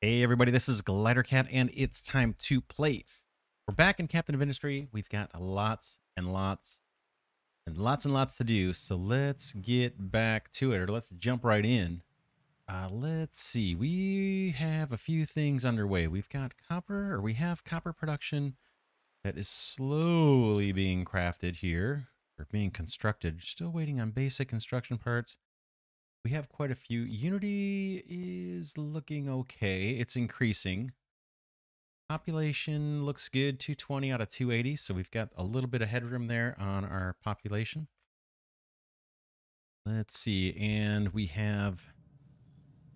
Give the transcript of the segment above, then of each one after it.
Hey everybody, this is GliderCat and it's time to play. We're back in Captain of Industry. We've got lots and lots and lots and lots to do. So let's get back to it or let's jump right in. Uh, let's see. We have a few things underway. We've got copper or we have copper production that is slowly being crafted here or being constructed. Still waiting on basic construction parts. We have quite a few. Unity is looking okay. It's increasing. Population looks good, 220 out of 280. So we've got a little bit of headroom there on our population. Let's see. And we have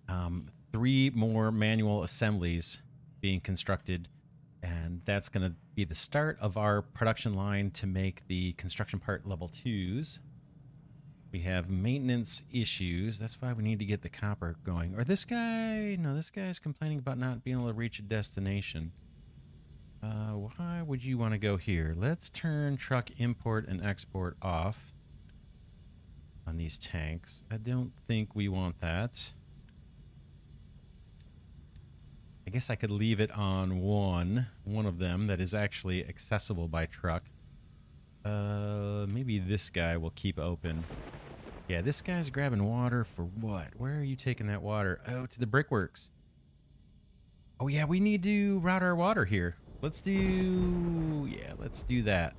um, three more manual assemblies being constructed. And that's going to be the start of our production line to make the construction part level twos. We have maintenance issues. That's why we need to get the copper going. Or this guy, no, this guy's complaining about not being able to reach a destination. Uh, why would you want to go here? Let's turn truck import and export off on these tanks. I don't think we want that. I guess I could leave it on one, one of them that is actually accessible by truck. Uh, maybe this guy will keep open. Yeah, this guy's grabbing water for what? Where are you taking that water? Oh, to the brickworks. Oh yeah, we need to route our water here. Let's do, yeah, let's do that.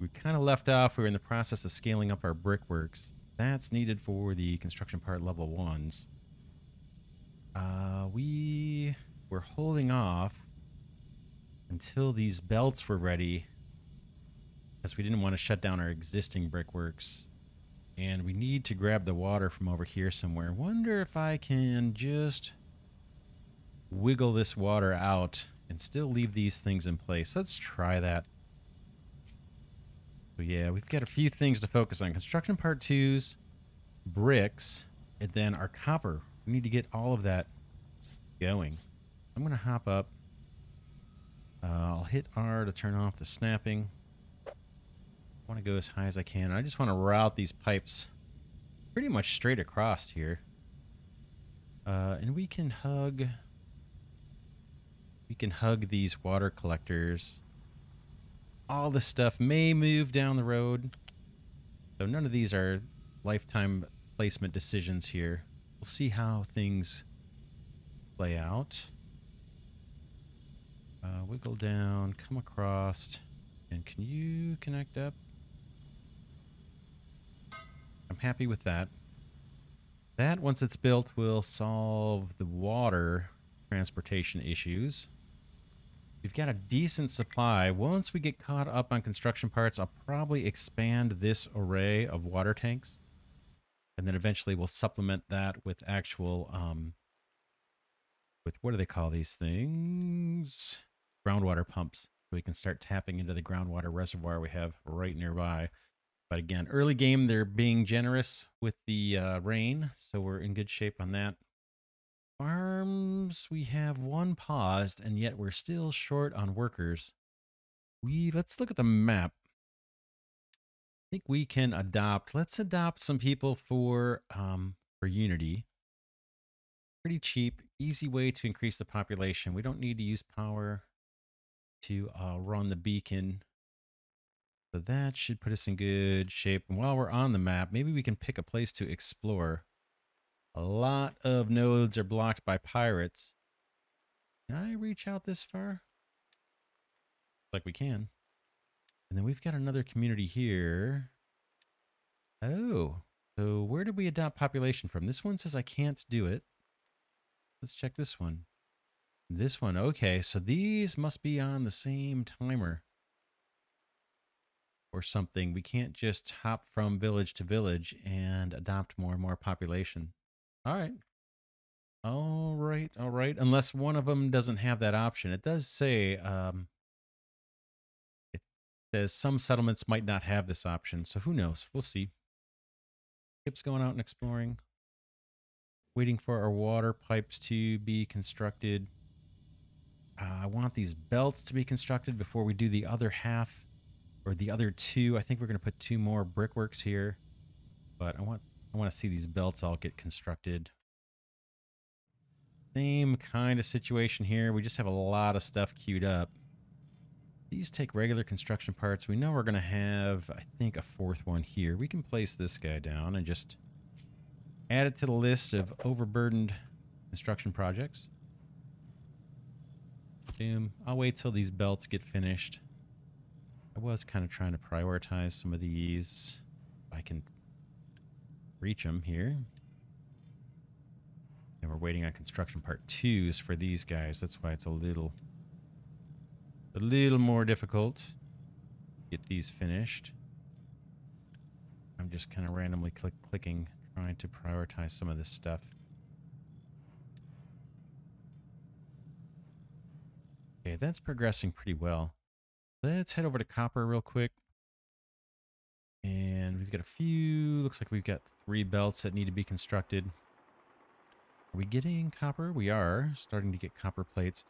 We kind of left off. We were in the process of scaling up our brickworks. That's needed for the construction part level ones. Uh, we were holding off until these belts were ready because we didn't want to shut down our existing brickworks and we need to grab the water from over here somewhere. Wonder if I can just wiggle this water out and still leave these things in place. Let's try that. So yeah, we've got a few things to focus on. Construction part twos, bricks, and then our copper. We need to get all of that going. I'm going to hop up. Uh, I'll hit R to turn off the snapping want to go as high as I can. I just want to route these pipes pretty much straight across here. Uh, and we can hug... We can hug these water collectors. All this stuff may move down the road. So none of these are lifetime placement decisions here. We'll see how things play out. Uh, wiggle down, come across. And can you connect up? I'm happy with that. That, once it's built, will solve the water transportation issues. We've got a decent supply. Once we get caught up on construction parts, I'll probably expand this array of water tanks. And then eventually we'll supplement that with actual, um, with what do they call these things? Groundwater pumps. We can start tapping into the groundwater reservoir we have right nearby. But again, early game, they're being generous with the uh, rain, so we're in good shape on that. Farms, we have one paused, and yet we're still short on workers. We Let's look at the map. I think we can adopt, let's adopt some people for, um, for Unity. Pretty cheap, easy way to increase the population. We don't need to use power to uh, run the beacon so that should put us in good shape. And while we're on the map, maybe we can pick a place to explore. A lot of nodes are blocked by pirates. Can I reach out this far? Like we can. And then we've got another community here. Oh, so where did we adopt population from? This one says I can't do it. Let's check this one. This one, okay, so these must be on the same timer or something. We can't just hop from village to village and adopt more and more population. All right. All right. All right. Unless one of them doesn't have that option. It does say, um, it says some settlements might not have this option. So who knows? We'll see. Kip's going out and exploring. Waiting for our water pipes to be constructed. Uh, I want these belts to be constructed before we do the other half or the other two. I think we're going to put two more brickworks here, but I want I want to see these belts all get constructed. Same kind of situation here. We just have a lot of stuff queued up. These take regular construction parts. We know we're going to have, I think, a fourth one here. We can place this guy down and just add it to the list of overburdened construction projects. Boom. I'll wait till these belts get finished. I was kind of trying to prioritize some of these. I can reach them here. And we're waiting on construction part twos for these guys. That's why it's a little a little more difficult. To get these finished. I'm just kind of randomly click clicking, trying to prioritize some of this stuff. Okay, that's progressing pretty well. Let's head over to copper real quick. And we've got a few, looks like we've got three belts that need to be constructed. Are we getting copper? We are starting to get copper plates.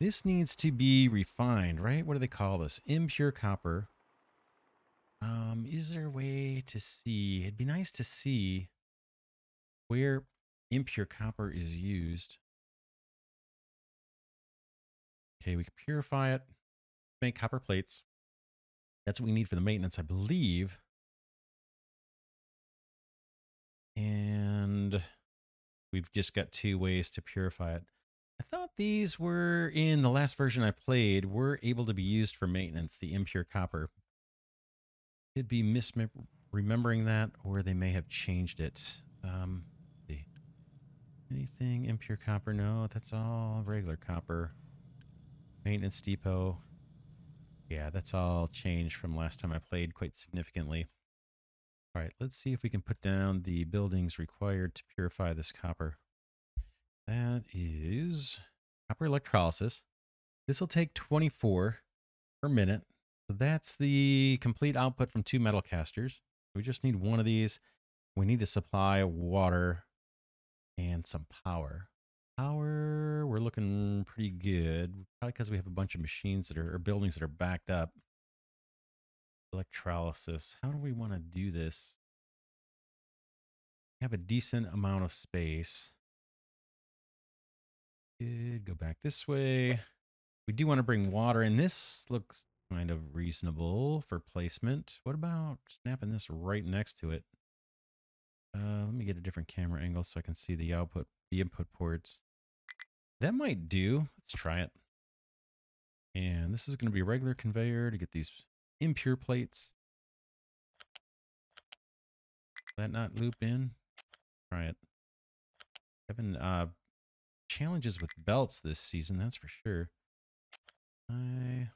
This needs to be refined, right? What do they call this? Impure copper. Um, is there a way to see? It'd be nice to see where impure copper is used. Okay, we can purify it, make copper plates. That's what we need for the maintenance, I believe. And we've just got two ways to purify it. I thought these were in the last version I played were able to be used for maintenance, the impure copper. Could be misremembering that, or they may have changed it. Um, see. Anything impure copper? No, that's all regular copper. Maintenance depot. Yeah, that's all changed from last time I played quite significantly. All right, let's see if we can put down the buildings required to purify this copper. That is copper electrolysis. This will take 24 per minute. So that's the complete output from two metal casters. We just need one of these. We need to supply water and some power. Power, we're looking pretty good. Probably because we have a bunch of machines that are, or buildings that are backed up. Electrolysis. How do we want to do this? We have a decent amount of space. Good. Go back this way. We do want to bring water in. This looks kind of reasonable for placement. What about snapping this right next to it? Uh, let me get a different camera angle so I can see the output, the input ports. That might do. Let's try it. And this is going to be a regular conveyor to get these impure plates. That not loop in. Try it. Having uh, challenges with belts this season, that's for sure. I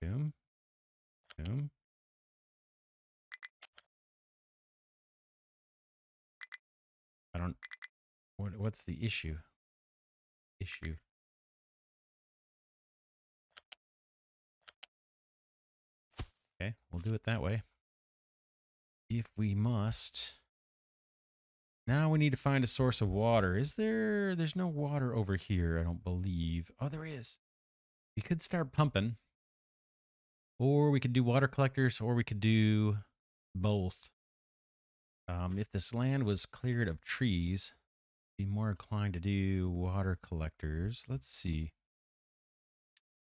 boom, boom. I don't. What what's the issue? Issue. Okay, we'll do it that way. If we must. Now we need to find a source of water. Is there, there's no water over here, I don't believe. Oh, there is. We could start pumping. Or we could do water collectors, or we could do both. Um, if this land was cleared of trees, be more inclined to do water collectors. Let's see.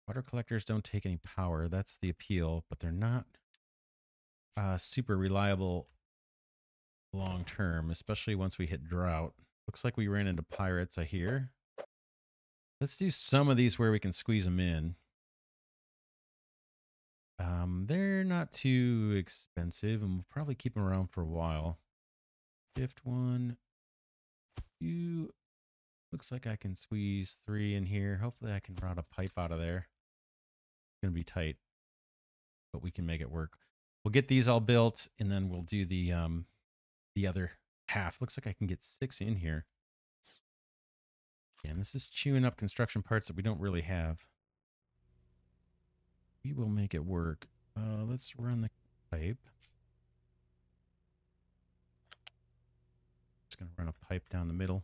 Water collectors don't take any power. That's the appeal, but they're not uh, super reliable long term, especially once we hit drought. Looks like we ran into pirates, I hear. Let's do some of these where we can squeeze them in. Um, they're not too expensive, and we'll probably keep them around for a while. Fifth one. Looks like I can squeeze three in here. Hopefully I can route a pipe out of there. It's to be tight, but we can make it work. We'll get these all built, and then we'll do the um, the other half. Looks like I can get six in here. And this is chewing up construction parts that we don't really have. We will make it work. Uh, let's run the pipe. going to run a pipe down the middle.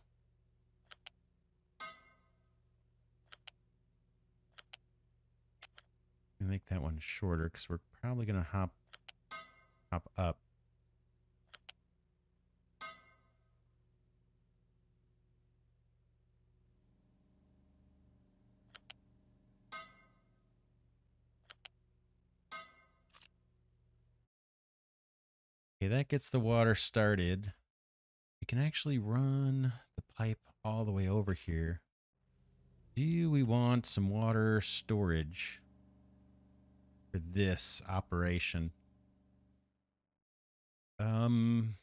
And make that one shorter because we're probably going to hop, hop up. Okay, that gets the water started. We can actually run the pipe all the way over here. Do we want some water storage for this operation? Um,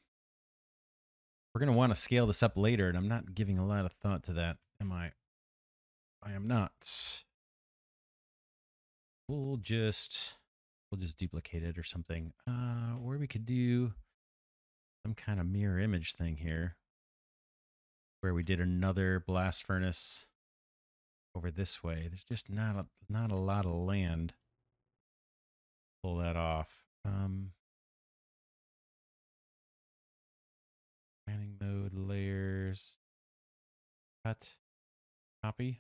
we're going to want to scale this up later, and I'm not giving a lot of thought to that, am I? I am not. We'll just we'll just duplicate it or something. Uh, or we could do some kind of mirror image thing here, where we did another blast furnace over this way. There's just not a, not a lot of land. Pull that off. Um, planning mode layers. Cut. Copy.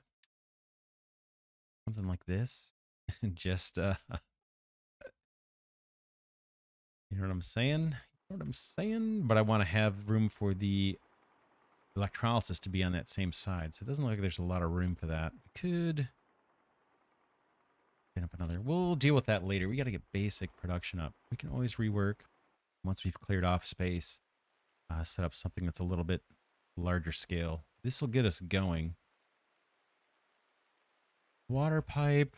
Something like this. just uh you know what I'm saying? What I'm saying? But I want to have room for the electrolysis to be on that same side. So it doesn't look like there's a lot of room for that. We could spin up another. We'll deal with that later. We got to get basic production up. We can always rework once we've cleared off space. Uh, set up something that's a little bit larger scale. This will get us going. Water pipe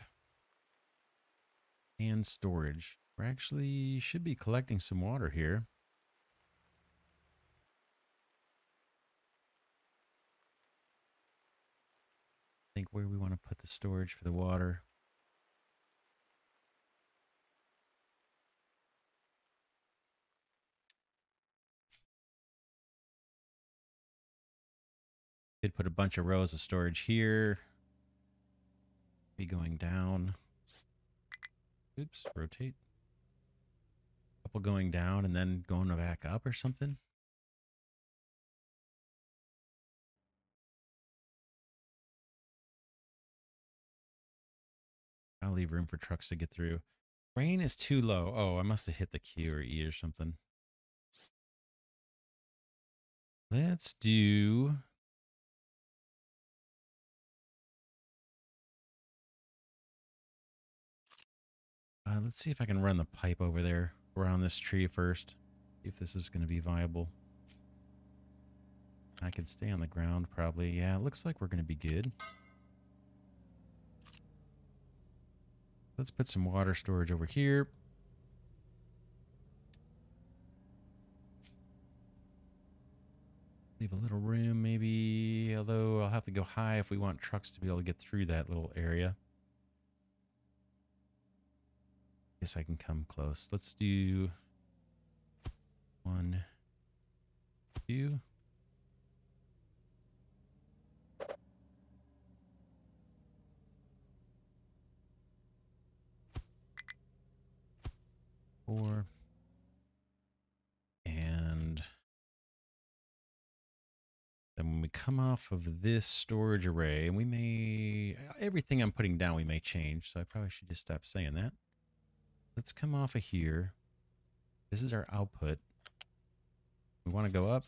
and storage. We're actually should be collecting some water here. Think where we want to put the storage for the water. Did put a bunch of rows of storage here. Be going down. Oops, rotate. Couple going down and then going back up or something. Leave room for trucks to get through. Rain is too low. Oh, I must have hit the Q or E or something. Let's do... Uh, let's see if I can run the pipe over there around this tree first. See if this is going to be viable. I can stay on the ground probably. Yeah, it looks like we're going to be good. Let's put some water storage over here. Leave a little room maybe, although I'll have to go high if we want trucks to be able to get through that little area. Guess I can come close. Let's do one, two. Four. And then when we come off of this storage array, and we may, everything I'm putting down we may change, so I probably should just stop saying that. Let's come off of here. This is our output. We want to go up.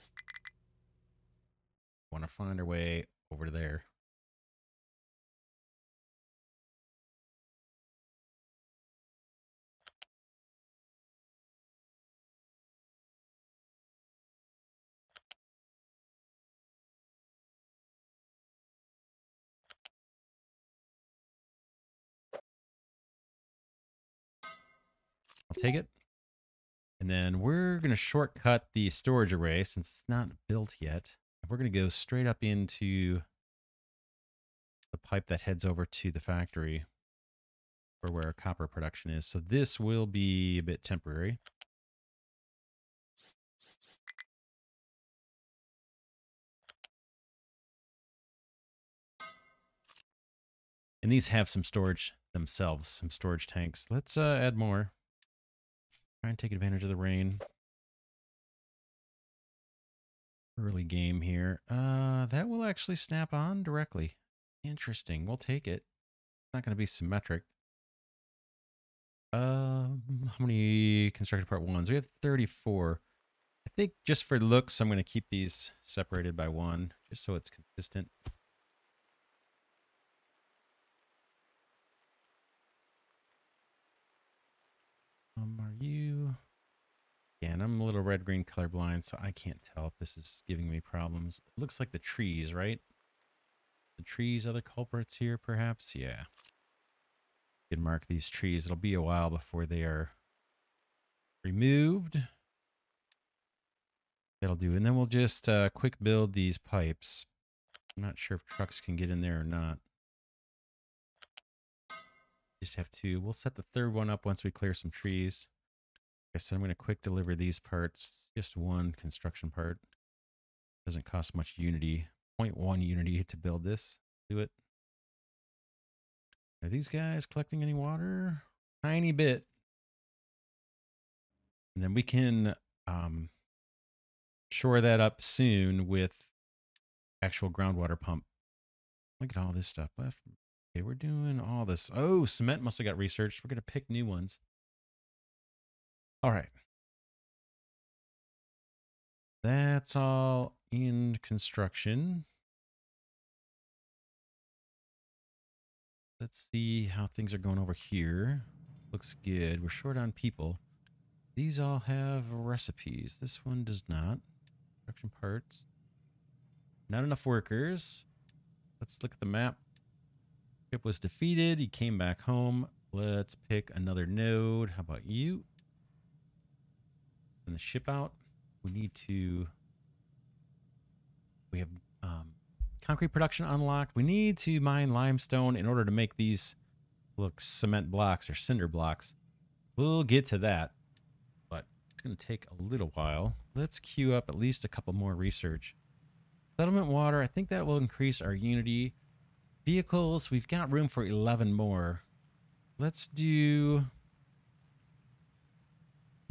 Want to find our way over there. Take it. And then we're going to shortcut the storage array since it's not built yet. We're going to go straight up into the pipe that heads over to the factory or where copper production is. So this will be a bit temporary. And these have some storage themselves, some storage tanks. Let's uh, add more. Try and take advantage of the rain. Early game here. Uh, that will actually snap on directly. Interesting. We'll take it. It's not going to be symmetric. Um, how many construction part ones? We have 34. I think just for looks, I'm going to keep these separated by one, just so it's consistent. Um, are you? Yeah, and I'm a little red-green colorblind, so I can't tell if this is giving me problems. It looks like the trees, right? The trees are the culprits here, perhaps? Yeah. You can mark these trees. It'll be a while before they are removed. That'll do. And then we'll just uh, quick build these pipes. I'm not sure if trucks can get in there or not. Just have to, we'll set the third one up once we clear some trees. I said I'm going to quick deliver these parts. Just one construction part. Doesn't cost much unity. 0.1 unity to build this. Do it. Are these guys collecting any water? Tiny bit. And then we can um, shore that up soon with actual groundwater pump. Look at all this stuff left. Okay, we're doing all this. Oh, cement must have got researched. We're going to pick new ones. All right. That's all in construction. Let's see how things are going over here. Looks good. We're short on people. These all have recipes. This one does not. Production parts. Not enough workers. Let's look at the map. Ship was defeated. He came back home. Let's pick another node. How about you? The ship out. We need to... We have um, concrete production unlocked. We need to mine limestone in order to make these look cement blocks or cinder blocks. We'll get to that, but it's going to take a little while. Let's queue up at least a couple more research. Settlement water, I think that will increase our unity. Vehicles, we've got room for 11 more. Let's do...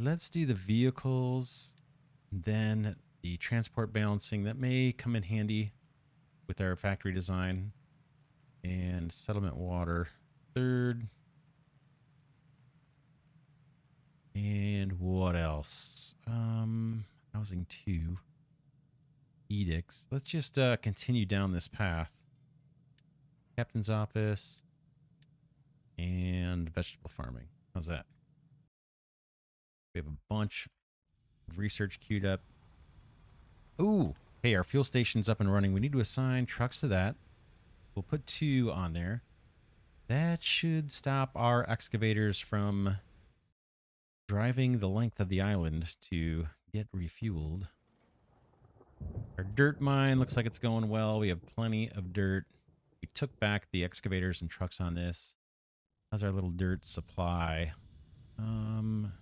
Let's do the vehicles, then the transport balancing. That may come in handy with our factory design and settlement water. Third. And what else? Um housing two. Edicts. Let's just uh continue down this path. Captain's office and vegetable farming. How's that we have a bunch of research queued up ooh Hey, our fuel station's up and running. We need to assign trucks to that. We'll put two on there. That should stop our excavators from driving the length of the island to get refueled. Our dirt mine looks like it's going well. We have plenty of dirt. We took back the excavators and trucks on this. How's our little dirt supply? Um,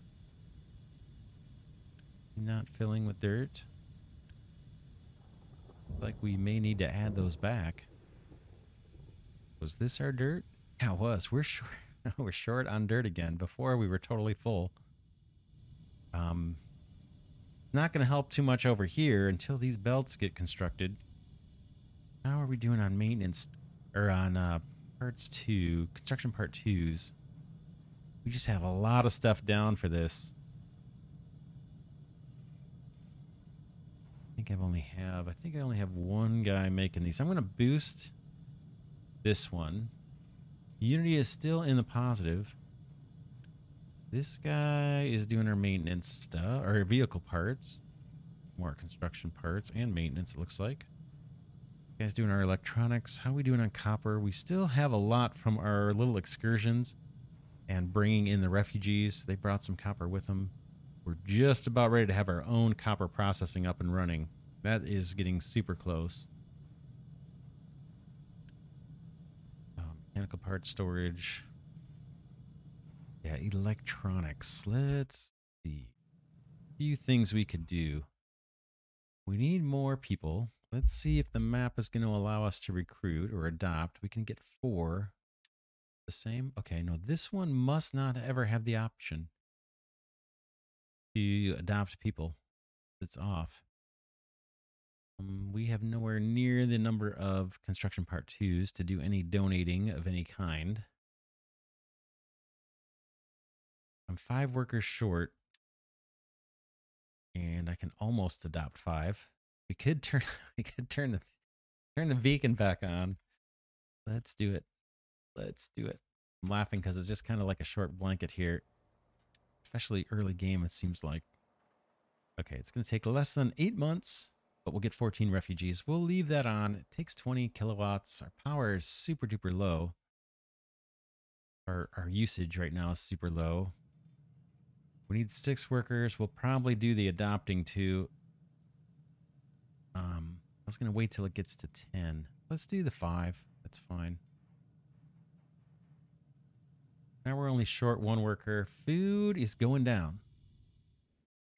not filling with dirt like we may need to add those back. Was this our dirt? Yeah, it was. We're short. we're short on dirt again. Before we were totally full. Um, not going to help too much over here until these belts get constructed. How are we doing on maintenance or on uh, parts two, construction part twos? We just have a lot of stuff down for this. Think I've only have, I think I only have one guy making these. I'm going to boost this one. Unity is still in the positive. This guy is doing our maintenance stuff, or vehicle parts. More construction parts and maintenance, it looks like. You guys doing our electronics. How we doing on copper? We still have a lot from our little excursions and bringing in the refugees. They brought some copper with them. We're just about ready to have our own copper processing up and running. That is getting super close. Um, mechanical part storage. Yeah, electronics. Let's see. A few things we could do. We need more people. Let's see if the map is going to allow us to recruit or adopt. We can get four. The same? Okay, no, this one must not ever have the option to adopt people. It's off. Um, we have nowhere near the number of construction part twos to do any donating of any kind. I'm five workers short. And I can almost adopt five. We could turn we could turn the turn the beacon back on. Let's do it. Let's do it. I'm laughing because it's just kind of like a short blanket here. Especially early game, it seems like. Okay, it's going to take less than eight months, but we'll get 14 refugees. We'll leave that on. It takes 20 kilowatts. Our power is super duper low. Our, our usage right now is super low. We need six workers. We'll probably do the adopting too. Um, I was going to wait till it gets to 10. Let's do the five. That's fine. Now we're only short one worker. Food is going down.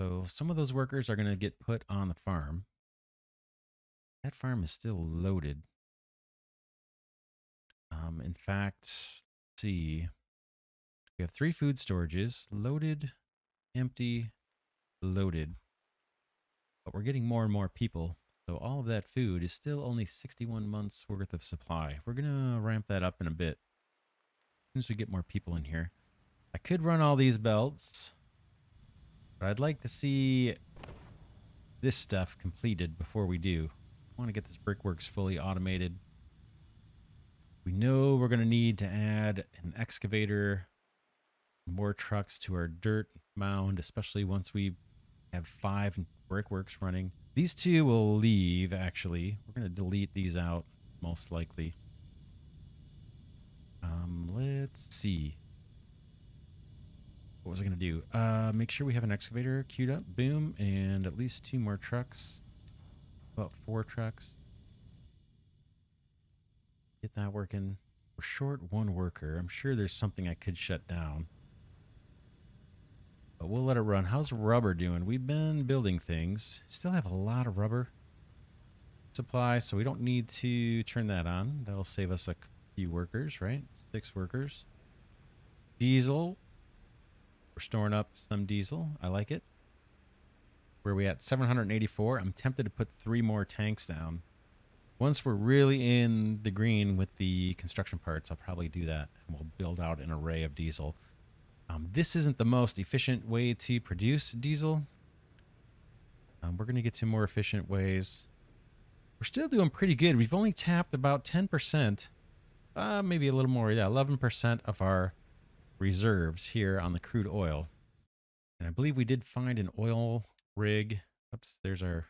So some of those workers are going to get put on the farm. That farm is still loaded. Um, in fact, see, we have three food storages, loaded, empty, loaded. But we're getting more and more people. So all of that food is still only 61 months worth of supply. We're going to ramp that up in a bit soon as we get more people in here. I could run all these belts, but I'd like to see this stuff completed before we do. I want to get this brickworks fully automated. We know we're going to need to add an excavator, more trucks to our dirt mound, especially once we have five brickworks running. These two will leave, actually. We're going to delete these out, most likely. Um, let's see. What was I going to do? Uh, make sure we have an excavator queued up. Boom. And at least two more trucks. About four trucks. Get that working. We're short one worker. I'm sure there's something I could shut down. But we'll let it run. How's rubber doing? We've been building things. Still have a lot of rubber supply, so we don't need to turn that on. That'll save us a few workers, right? Six workers. Diesel. We're storing up some diesel. I like it. Where we at? 784. I'm tempted to put three more tanks down. Once we're really in the green with the construction parts, I'll probably do that. And we'll build out an array of diesel. Um, this isn't the most efficient way to produce diesel. Um, we're going to get to more efficient ways. We're still doing pretty good. We've only tapped about 10% uh, maybe a little more. Yeah, 11% of our reserves here on the crude oil. And I believe we did find an oil rig. Oops, there's our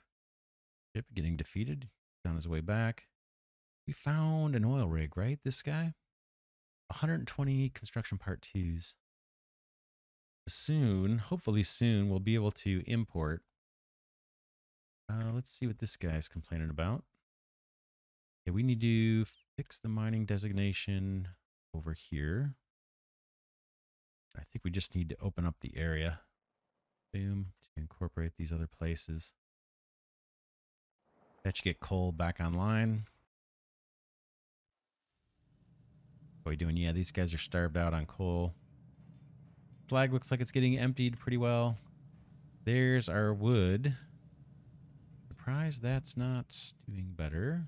ship getting defeated. On his way back. We found an oil rig, right? This guy? 120 construction part twos. Soon, hopefully soon, we'll be able to import. Uh, let's see what this guy's complaining about. Okay, we need to fix the mining designation over here. I think we just need to open up the area. Boom, to incorporate these other places. That you get coal back online. What are we doing? Yeah, these guys are starved out on coal. Flag looks like it's getting emptied pretty well. There's our wood. Surprised that's not doing better.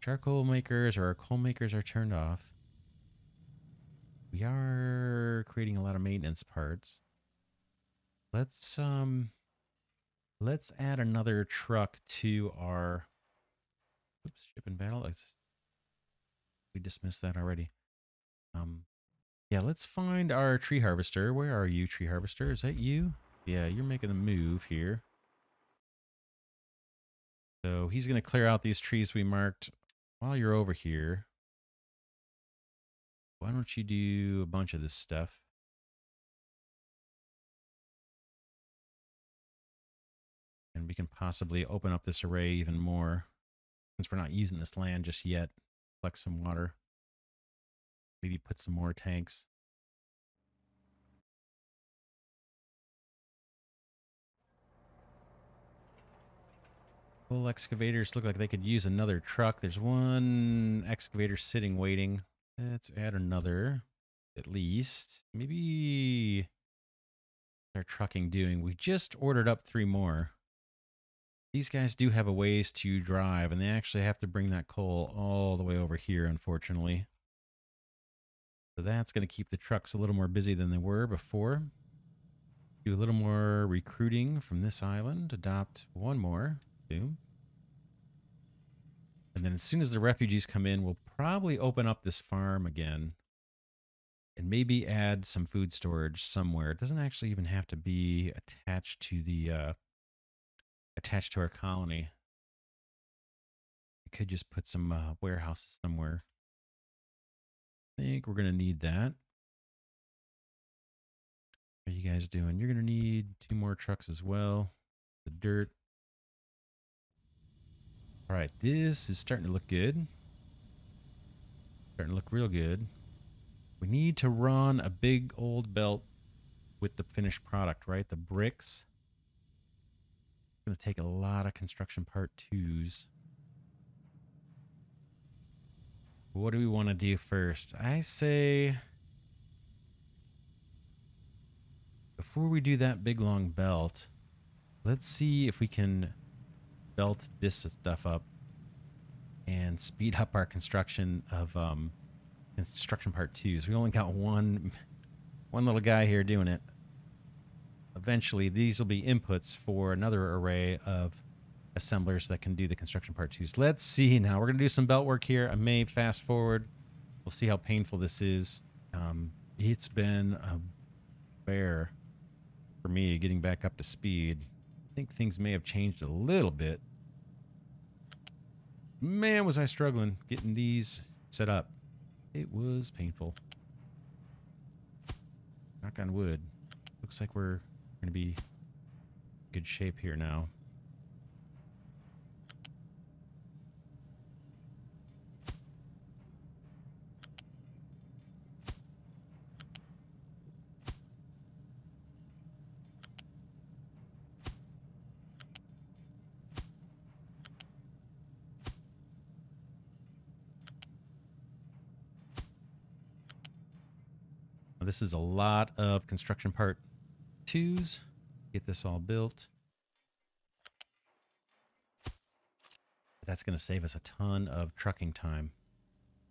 Charcoal makers or our coal makers are turned off. We are creating a lot of maintenance parts. Let's um let's add another truck to our oops, ship battle. We dismissed that already. Um yeah, let's find our tree harvester. Where are you, tree harvester? Is that you? Yeah, you're making a move here. So he's going to clear out these trees we marked while you're over here, why don't you do a bunch of this stuff? And we can possibly open up this array even more since we're not using this land just yet. Collect some water. Maybe put some more tanks. Full excavators look like they could use another truck. There's one excavator sitting waiting. Let's add another, at least. Maybe our trucking doing? We just ordered up three more. These guys do have a ways to drive, and they actually have to bring that coal all the way over here, unfortunately. So that's going to keep the trucks a little more busy than they were before. Do a little more recruiting from this island. Adopt one more. And then as soon as the refugees come in, we'll probably open up this farm again. and maybe add some food storage somewhere. It doesn't actually even have to be attached to the uh, attached to our colony. We could just put some uh, warehouses somewhere. I think we're gonna need that. What are you guys doing? You're gonna need two more trucks as well. The dirt. All right, this is starting to look good. Starting to look real good. We need to run a big old belt with the finished product, right? The bricks. It's going to take a lot of construction part twos. What do we want to do first? I say before we do that big long belt, let's see if we can belt this stuff up and speed up our construction of um, construction part twos. We only got one one little guy here doing it. Eventually, these will be inputs for another array of assemblers that can do the construction part twos. Let's see now. We're going to do some belt work here. I may fast forward. We'll see how painful this is. Um, it's been a bear for me getting back up to speed. I think things may have changed a little bit. Man, was I struggling getting these set up. It was painful. Knock on wood. Looks like we're going to be good shape here now. This is a lot of construction part twos. Get this all built. That's going to save us a ton of trucking time.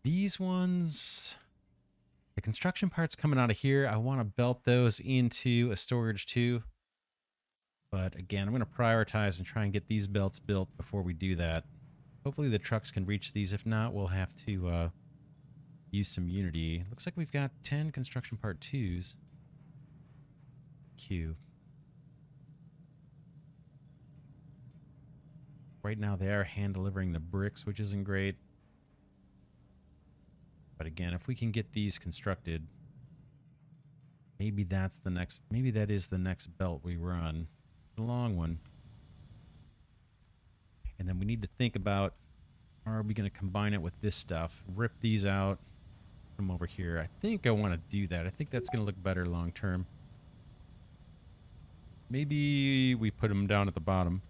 These ones, the construction parts coming out of here, I want to belt those into a storage too. But again, I'm going to prioritize and try and get these belts built before we do that. Hopefully the trucks can reach these. If not, we'll have to uh, use some Unity. Looks like we've got 10 construction part twos. Q. Right now they are hand delivering the bricks, which isn't great. But again, if we can get these constructed, maybe that's the next, maybe that is the next belt we run. The long one. And then we need to think about, are we going to combine it with this stuff? Rip these out, over here. I think I want to do that. I think that's going to look better long term. Maybe we put them down at the bottom.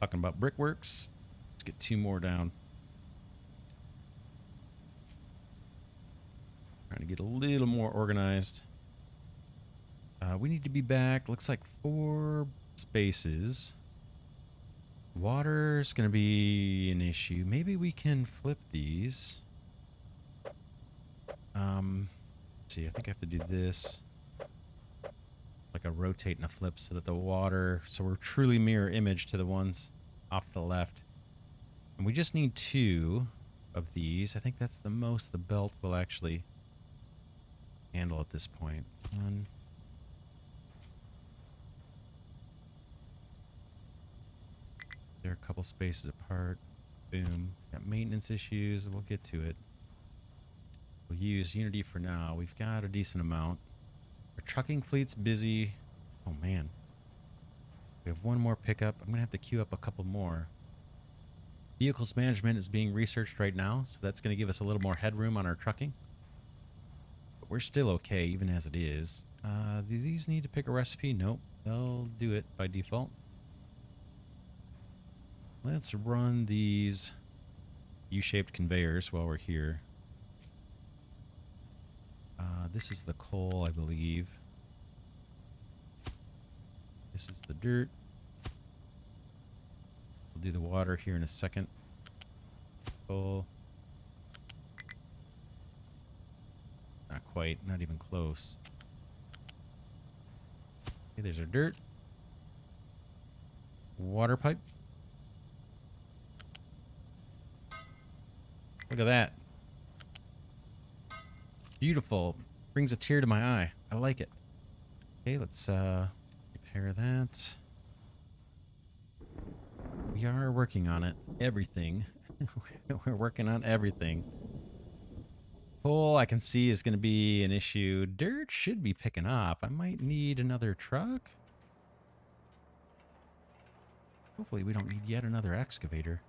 Talking about brickworks. Let's get two more down. Trying to get a little more organized. Uh, we need to be back. Looks like four spaces. Water's going to be an issue. Maybe we can flip these. Um, see, I think I have to do this. Like a rotate and a flip so that the water, so we're truly mirror image to the ones off the left. And we just need two of these. I think that's the most the belt will actually handle at this point. One. They're a couple spaces apart. Boom. Got maintenance issues. We'll get to it. We'll use Unity for now. We've got a decent amount. Our trucking fleet's busy. Oh, man. We have one more pickup. I'm going to have to queue up a couple more. Vehicles management is being researched right now, so that's going to give us a little more headroom on our trucking. But we're still okay, even as it is. Uh, do these need to pick a recipe? Nope. They'll do it by default. Let's run these U-shaped conveyors while we're here. Uh, this is the coal, I believe. This is the dirt. We'll do the water here in a second. Coal. Not quite, not even close. Okay, there's our dirt. Water pipe. Look at that. Beautiful. Brings a tear to my eye. I like it. Okay, let's uh, repair that. We are working on it. Everything. We're working on everything. Coal, I can see, is going to be an issue. Dirt should be picking up. I might need another truck. Hopefully we don't need yet another excavator.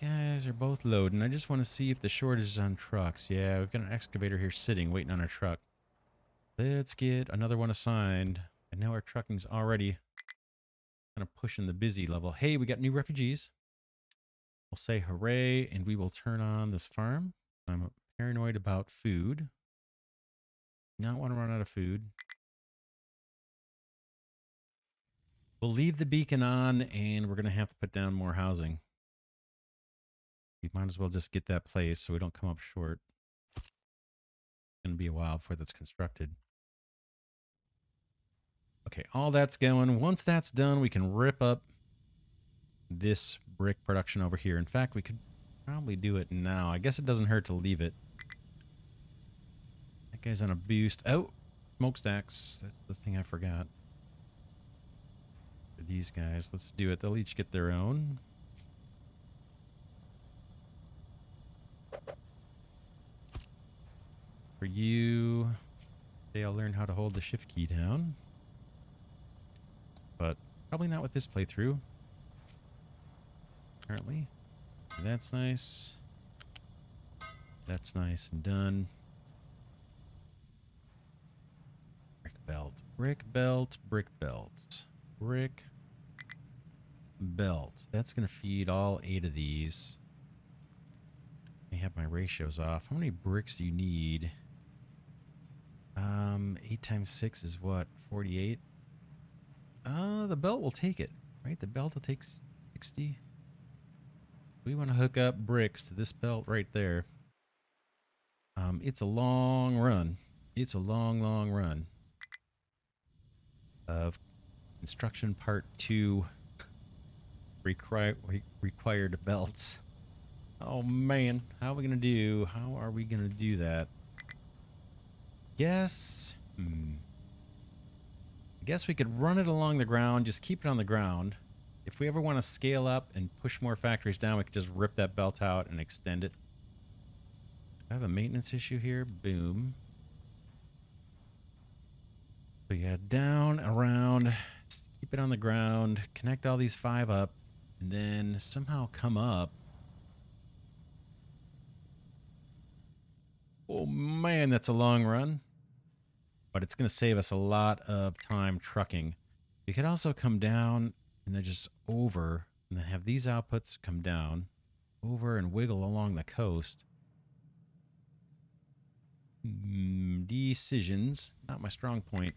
Guys are both loading. I just want to see if the shortage is on trucks. Yeah, we've got an excavator here sitting, waiting on our truck. Let's get another one assigned. I know our trucking's already kind of pushing the busy level. Hey, we got new refugees. We'll say hooray, and we will turn on this farm. I'm paranoid about food. Not want to run out of food. We'll leave the beacon on, and we're going to have to put down more housing. We might as well just get that place so we don't come up short. It's going to be a while before that's constructed. Okay, all that's going. Once that's done, we can rip up this brick production over here. In fact, we could probably do it now. I guess it doesn't hurt to leave it. That guy's on a boost. Oh, smokestacks. That's the thing I forgot. For these guys, let's do it. They'll each get their own. For you, they'll learn how to hold the shift key down. But probably not with this playthrough apparently. That's nice. That's nice and done. Brick belt. Brick belt. Brick belt. Brick belt. That's going to feed all eight of these. I have my ratios off. How many bricks do you need? Um, 8 times 6 is what? 48? Uh, the belt will take it, right? The belt will take 60 we want to hook up bricks to this belt right there. Um, it's a long run. It's a long, long run of instruction part two require, required belts. Oh man, how are we gonna do? How are we gonna do that? Guess, hmm. I guess we could run it along the ground, just keep it on the ground. If we ever want to scale up and push more factories down, we could just rip that belt out and extend it. I have a maintenance issue here. Boom. So yeah, down, around, keep it on the ground, connect all these five up, and then somehow come up. Oh man, that's a long run. But it's going to save us a lot of time trucking. We could also come down and then just over, and then have these outputs come down, over and wiggle along the coast. Mm, decisions, not my strong point.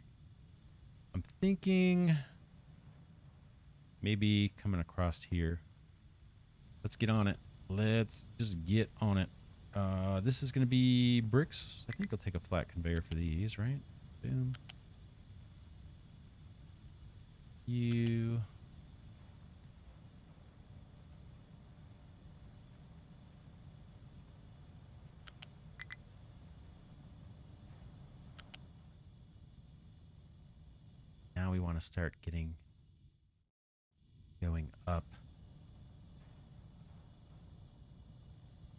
I'm thinking maybe coming across here. Let's get on it. Let's just get on it. Uh, this is going to be bricks. I think I'll take a flat conveyor for these, right? Boom. You Now we want to start getting going up.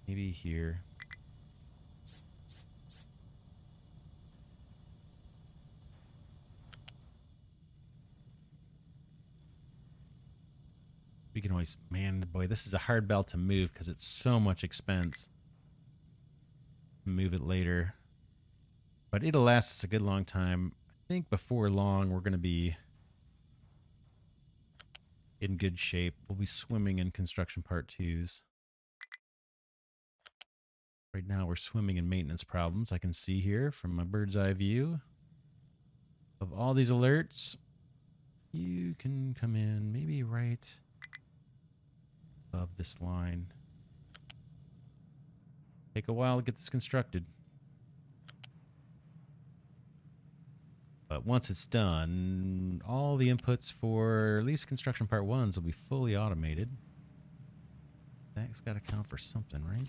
Maybe here. Can always, man, boy, this is a hard belt to move because it's so much expense. Move it later. But it'll last us a good long time I think before long we're going to be in good shape. We'll be swimming in construction part twos. Right now we're swimming in maintenance problems. I can see here from my bird's eye view of all these alerts. You can come in maybe right above this line. Take a while to get this constructed. But once it's done, all the inputs for at least construction part ones will be fully automated. That's got to count for something, right?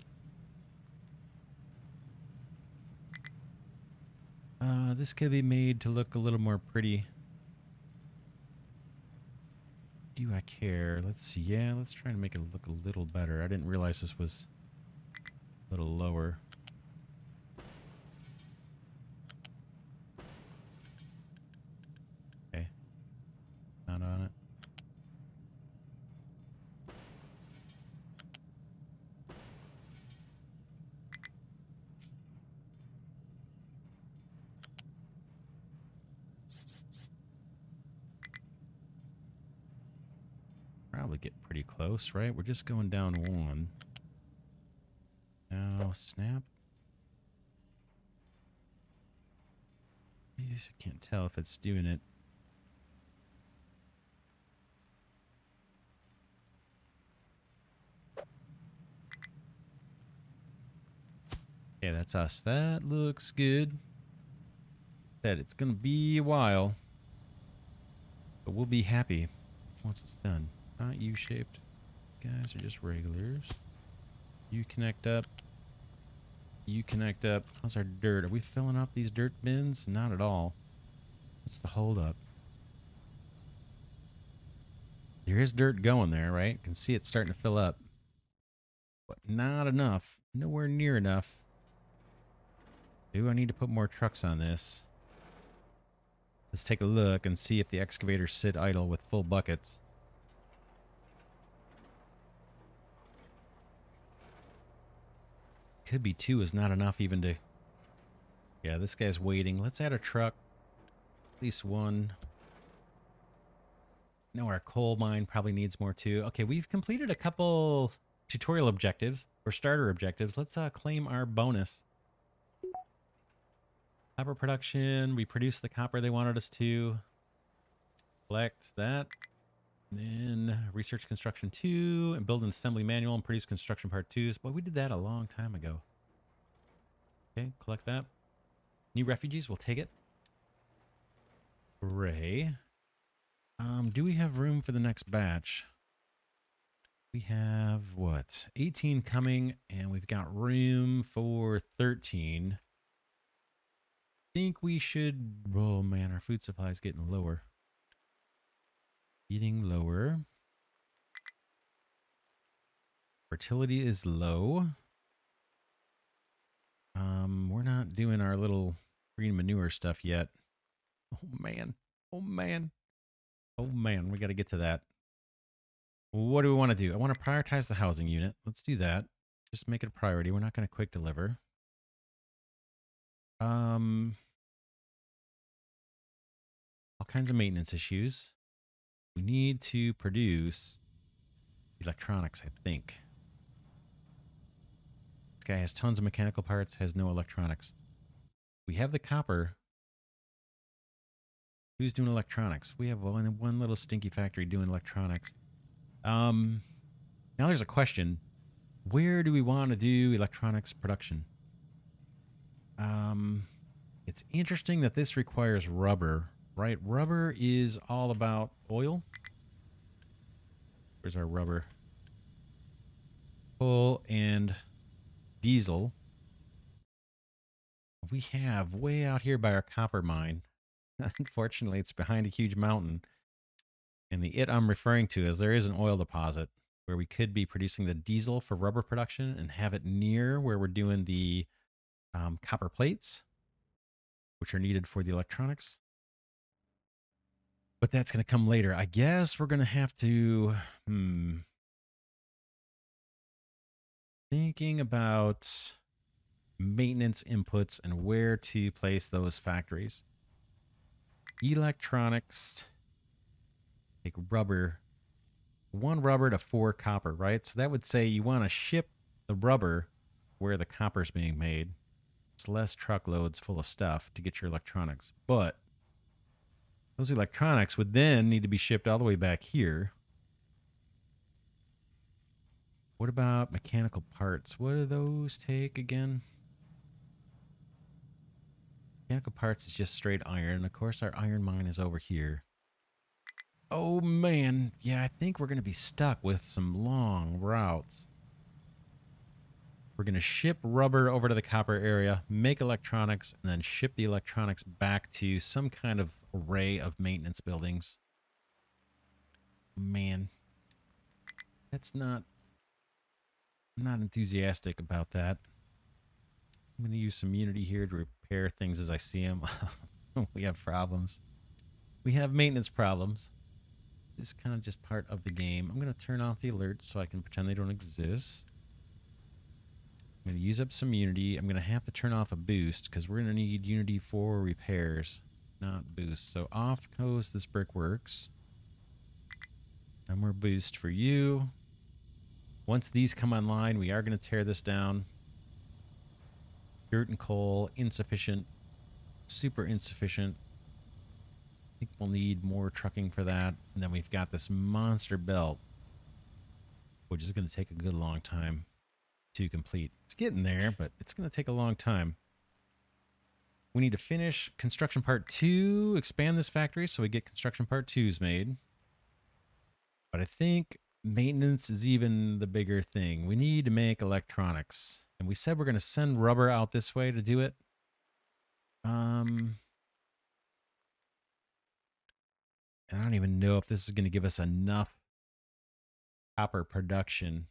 Uh, this could be made to look a little more pretty. Do I care? Let's see. Yeah, let's try to make it look a little better. I didn't realize this was a little lower. Okay. Not on it. Probably get pretty close, right? We're just going down one. Now, snap. I can't tell if it's doing it. Okay, that's us. That looks good. Said it's gonna be a while, but we'll be happy once it's done. Not U-shaped. Guys are just regulars. You connect up. You connect up. How's our dirt? Are we filling up these dirt bins? Not at all. What's the hold up? There is dirt going there, right? Can see it starting to fill up. But not enough. Nowhere near enough. Do I need to put more trucks on this? Let's take a look and see if the excavators sit idle with full buckets. Could be two is not enough even to... Yeah, this guy's waiting. Let's add a truck. At least one. No, our coal mine probably needs more too. Okay, we've completed a couple tutorial objectives or starter objectives. Let's uh, claim our bonus. Copper production. We produced the copper they wanted us to. Collect that. Then research construction two and build an assembly manual and produce construction part twos. Boy, we did that a long time ago. Okay, collect that. New refugees, we'll take it. Ray. Um, do we have room for the next batch? We have what? 18 coming, and we've got room for 13. Think we should. Oh man, our food supply is getting lower. Getting lower. Fertility is low. Um, we're not doing our little green manure stuff yet. Oh man. Oh man. Oh man, we got to get to that. What do we want to do? I want to prioritize the housing unit. Let's do that. Just make it a priority. We're not going to quick deliver. Um, all kinds of maintenance issues. We need to produce electronics, I think. This guy has tons of mechanical parts, has no electronics. We have the copper. Who's doing electronics? We have one, one little stinky factory doing electronics. Um, now there's a question. Where do we want to do electronics production? Um, it's interesting that this requires rubber right? Rubber is all about oil. Where's our rubber? Coal and diesel. We have way out here by our copper mine. Unfortunately, it's behind a huge mountain. And the it I'm referring to is there is an oil deposit where we could be producing the diesel for rubber production and have it near where we're doing the um, copper plates, which are needed for the electronics but that's going to come later. I guess we're going to have to, hmm, thinking about maintenance inputs and where to place those factories. Electronics, take rubber, one rubber to four copper, right? So that would say you want to ship the rubber where the copper is being made. It's less truckloads full of stuff to get your electronics. But those electronics would then need to be shipped all the way back here. What about mechanical parts? What do those take again? Mechanical parts is just straight iron. And of course, our iron mine is over here. Oh, man. Yeah, I think we're going to be stuck with some long routes. We're going to ship rubber over to the copper area, make electronics, and then ship the electronics back to some kind of array of maintenance buildings. Man, that's not... I'm not enthusiastic about that. I'm going to use some Unity here to repair things as I see them. we have problems. We have maintenance problems. This is kind of just part of the game. I'm going to turn off the alerts so I can pretend they don't exist. I'm going to use up some Unity. I'm going to have to turn off a boost because we're going to need Unity for repairs, not boost. So off goes this brickworks. No more boost for you. Once these come online, we are going to tear this down. Dirt and coal, insufficient, super insufficient. I think we'll need more trucking for that. And then we've got this monster belt, which is going to take a good long time to complete. It's getting there, but it's going to take a long time. We need to finish construction part two, expand this factory so we get construction part twos made. But I think maintenance is even the bigger thing. We need to make electronics. And we said we're going to send rubber out this way to do it. Um, I don't even know if this is going to give us enough copper production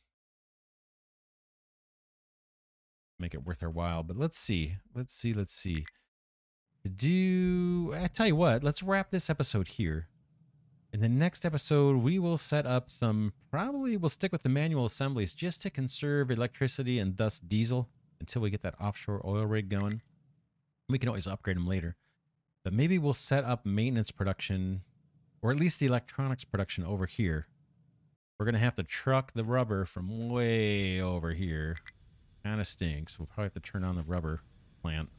make it worth our while. But let's see. Let's see. Let's see. To do, I tell you what, let's wrap this episode here. In the next episode, we will set up some, probably we'll stick with the manual assemblies just to conserve electricity and thus diesel until we get that offshore oil rig going. We can always upgrade them later. But maybe we'll set up maintenance production, or at least the electronics production over here. We're going to have to truck the rubber from way over here. Kind of stinks. We'll probably have to turn on the rubber plant.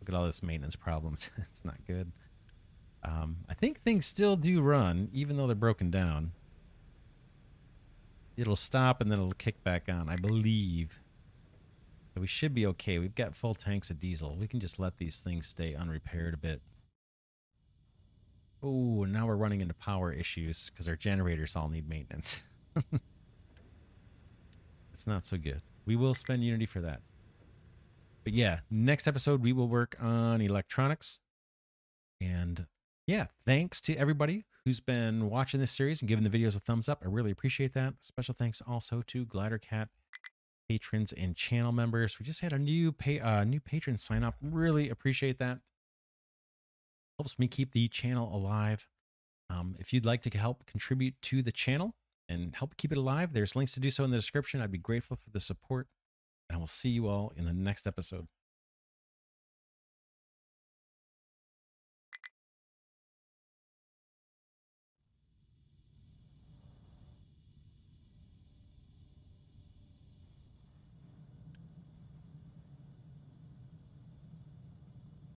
Look at all this maintenance problems. it's not good. Um, I think things still do run, even though they're broken down. It'll stop and then it'll kick back on, I believe. So we should be okay. We've got full tanks of diesel. We can just let these things stay unrepaired a bit. Oh, now we're running into power issues because our generators all need maintenance. it's not so good. We will spend Unity for that. But yeah, next episode we will work on electronics. And yeah, thanks to everybody who's been watching this series and giving the videos a thumbs up. I really appreciate that. Special thanks also to Glidercat patrons and channel members. We just had a new pay uh, new patron sign up. Really appreciate that. Helps me keep the channel alive. Um, if you'd like to help contribute to the channel and help keep it alive, there's links to do so in the description. I'd be grateful for the support. And I will see you all in the next episode.